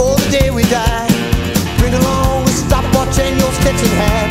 For the day we die. Bring along a stopwatch and your sketching hat.